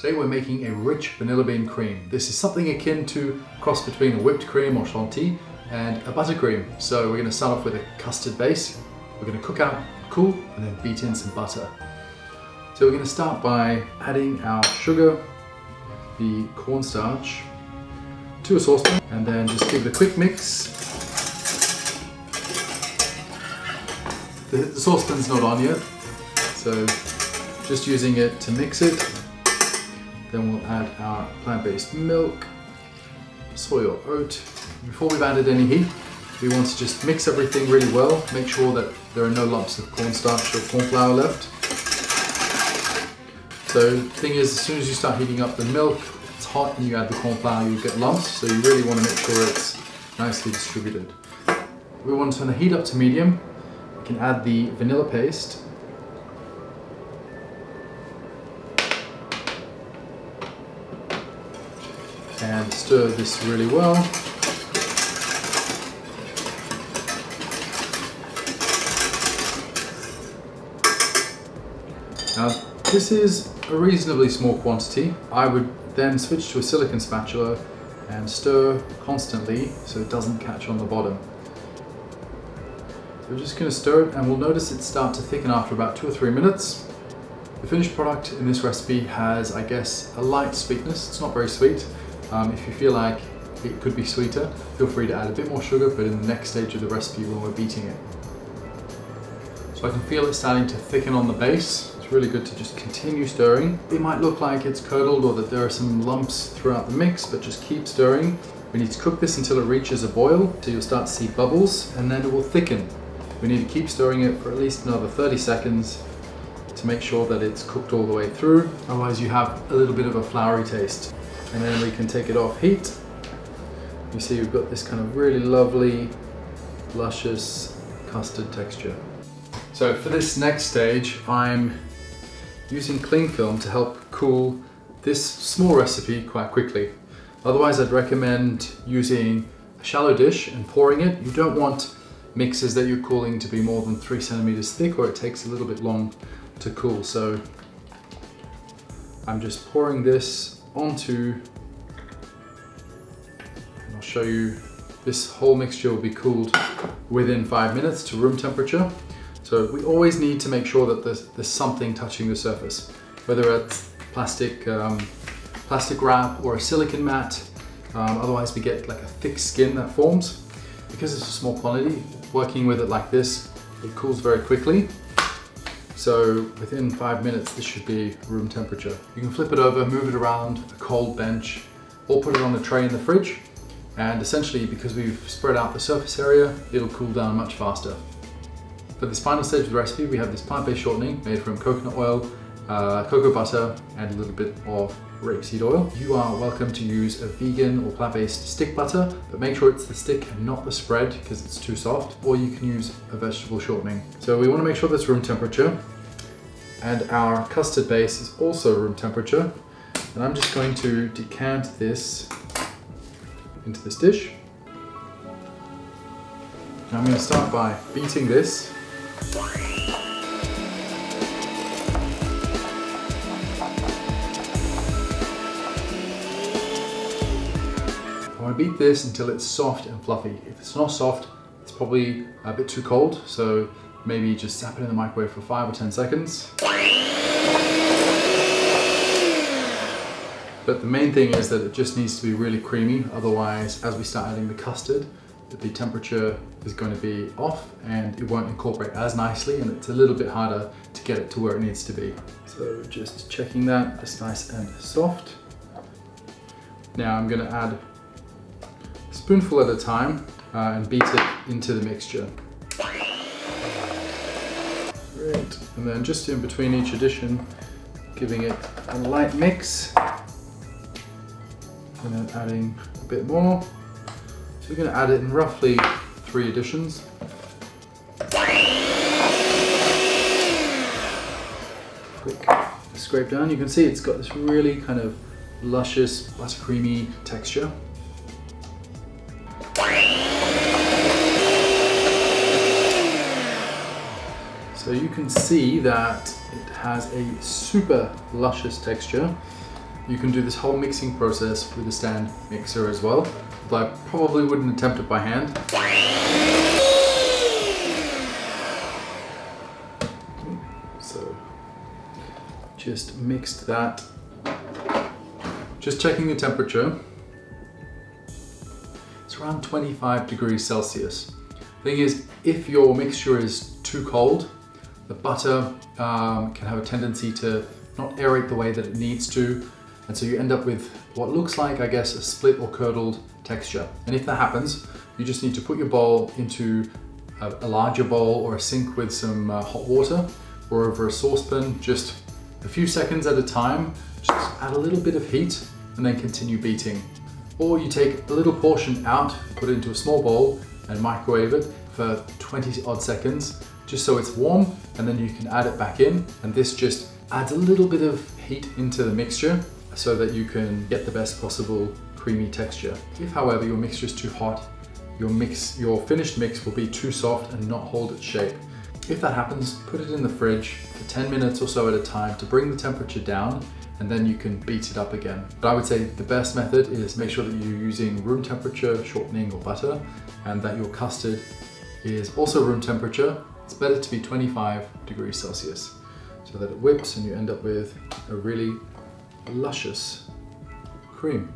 Today we're making a rich vanilla bean cream. This is something akin to a cross between a whipped cream or chantilly and a buttercream. So we're going to start off with a custard base. We're going to cook out, cool, and then beat in some butter. So we're going to start by adding our sugar, the cornstarch, to a saucepan, and then just give it a quick mix. The, the saucepan's not on yet, so just using it to mix it then we'll add our plant-based milk, soy or oat. Before we've added any heat, we want to just mix everything really well, make sure that there are no lumps of cornstarch or corn flour left. So the thing is, as soon as you start heating up the milk, it's hot and you add the corn flour, you get lumps, so you really want to make sure it's nicely distributed. We want to turn the heat up to medium. We can add the vanilla paste and stir this really well. Now this is a reasonably small quantity. I would then switch to a silicon spatula and stir constantly so it doesn't catch on the bottom. So we're just going to stir it and we'll notice it start to thicken after about two or three minutes. The finished product in this recipe has, I guess, a light sweetness. It's not very sweet, um, if you feel like it could be sweeter, feel free to add a bit more sugar, but in the next stage of the recipe when we're beating it. So I can feel it starting to thicken on the base. It's really good to just continue stirring. It might look like it's curdled or that there are some lumps throughout the mix, but just keep stirring. We need to cook this until it reaches a boil, so you'll start to see bubbles, and then it will thicken. We need to keep stirring it for at least another 30 seconds to make sure that it's cooked all the way through. Otherwise you have a little bit of a floury taste and then we can take it off heat. You see we've got this kind of really lovely, luscious custard texture. So for this next stage, I'm using cling film to help cool this small recipe quite quickly. Otherwise, I'd recommend using a shallow dish and pouring it. You don't want mixes that you're cooling to be more than three centimeters thick or it takes a little bit long to cool. So I'm just pouring this onto, and I'll show you, this whole mixture will be cooled within five minutes to room temperature. So we always need to make sure that there's, there's something touching the surface, whether it's plastic, um, plastic wrap or a silicon mat. Um, otherwise we get like a thick skin that forms. Because it's a small quantity, working with it like this, it cools very quickly. So within five minutes, this should be room temperature. You can flip it over, move it around a cold bench, or put it on a tray in the fridge. And essentially, because we've spread out the surface area, it'll cool down much faster. For this final stage of the recipe, we have this plant-based shortening made from coconut oil, uh, cocoa butter, and a little bit of rapeseed oil. You are welcome to use a vegan or plant-based stick butter, but make sure it's the stick and not the spread because it's too soft, or you can use a vegetable shortening. So we wanna make sure that's room temperature, and our custard base is also room temperature. And I'm just going to decant this into this dish. Now I'm gonna start by beating this beat this until it's soft and fluffy. If it's not soft, it's probably a bit too cold, so maybe just zap it in the microwave for five or 10 seconds. But the main thing is that it just needs to be really creamy, otherwise as we start adding the custard, the temperature is going to be off and it won't incorporate as nicely and it's a little bit harder to get it to where it needs to be. So just checking that, it's nice and soft. Now I'm going to add spoonful at a time uh, and beat it into the mixture. Great. And then just in between each addition, giving it a light mix. And then adding a bit more. So we're going to add it in roughly three additions. Quick scrape down. You can see it's got this really kind of luscious, buttercreamy texture. So you can see that it has a super luscious texture. you can do this whole mixing process with a stand mixer as well, but I probably wouldn't attempt it by hand. So just mixed that. Just checking the temperature. It's around 25 degrees Celsius. Thing is, if your mixture is too cold, the butter um, can have a tendency to not aerate the way that it needs to, and so you end up with what looks like, I guess, a split or curdled texture. And if that happens, you just need to put your bowl into a, a larger bowl or a sink with some uh, hot water or over a saucepan, just a few seconds at a time, just add a little bit of heat and then continue beating. Or you take a little portion out, put it into a small bowl and microwave it for 20 odd seconds, just so it's warm, and then you can add it back in. And this just adds a little bit of heat into the mixture so that you can get the best possible creamy texture. If however your mixture is too hot, your mix, your finished mix will be too soft and not hold its shape. If that happens, put it in the fridge for 10 minutes or so at a time to bring the temperature down and then you can beat it up again. But I would say the best method is make sure that you're using room temperature shortening or butter and that your custard is also room temperature. It's better to be 25 degrees Celsius so that it whips and you end up with a really luscious cream.